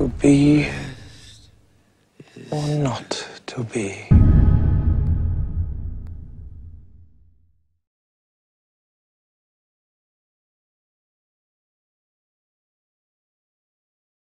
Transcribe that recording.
To be or not to be?